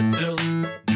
Red